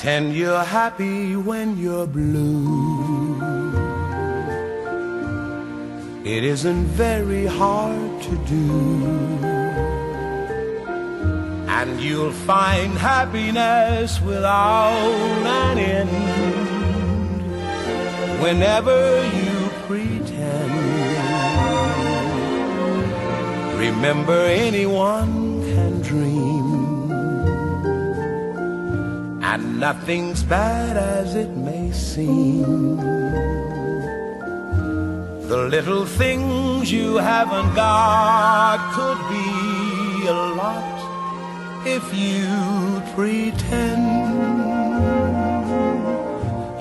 Pretend you're happy when you're blue. It isn't very hard to do. And you'll find happiness without an end whenever you pretend. Remember, anyone can dream, and nothing's bad as it may seem. The little things you haven't got could be a lot if you pretend.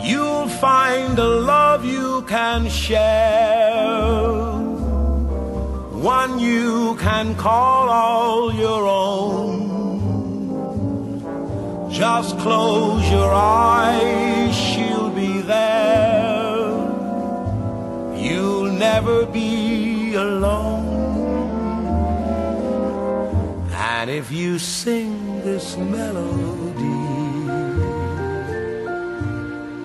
You'll find a love you can share, one you can call all your own. Just close your eyes, she'll be there. You'll never be alone. And if you sing this melody,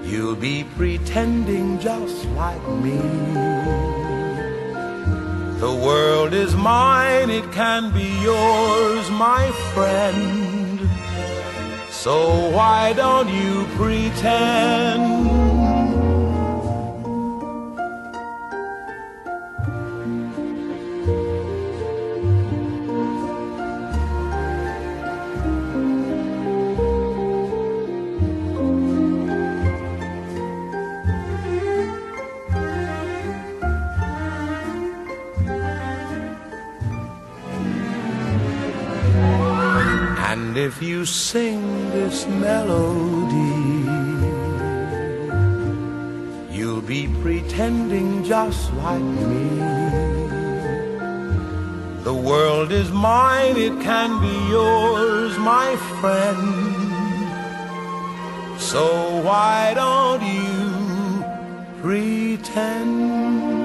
you'll be pretending just like me. The world is mine, it can be yours, my friend. So why don't you pretend? And if you sing this melody, you'll be pretending just like me. The world is mine, it can be yours, my friend. So why don't you pretend?